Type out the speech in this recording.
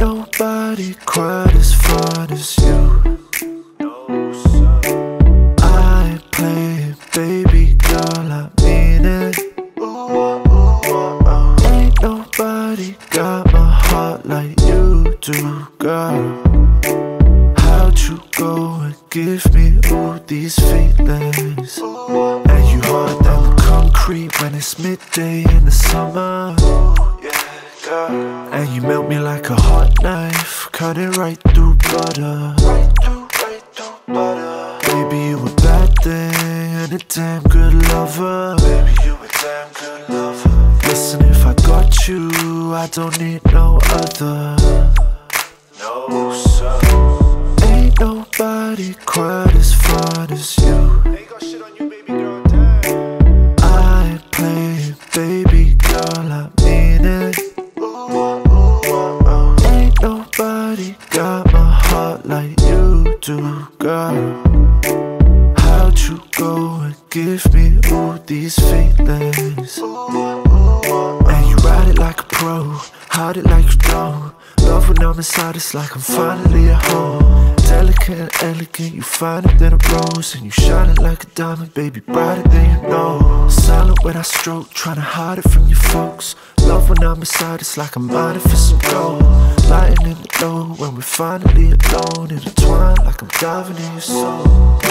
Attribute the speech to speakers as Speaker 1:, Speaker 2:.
Speaker 1: nobody quite as fun as you. I play it, baby girl, I mean it. Ain't nobody got my heart like you do, girl. How'd you go and give me all these feelings? And you harder than the concrete when it's midday in the summer. And you melt me like a hot knife, cut it right through butter. right through butter Baby, you a bad thing and a damn good lover. Baby, you a damn good lover. Listen, if I got you, I don't need no other. No, sir. Ain't nobody quite as fun as you.
Speaker 2: Got
Speaker 1: my heart like you do, girl. How'd you go and give me all these feelings? And you ride it like a pro, hide it like you know. Love when I'm inside, it's like I'm finally at home. Delicate and elegant, you finer than a rose, and you shining like a diamond, baby, brighter than you know. Silent when I stroke, trying to hide it from your folks. Love when I'm inside, it's like I'm mining for some gold. We're finally alone, intertwined like I'm diving in your soul.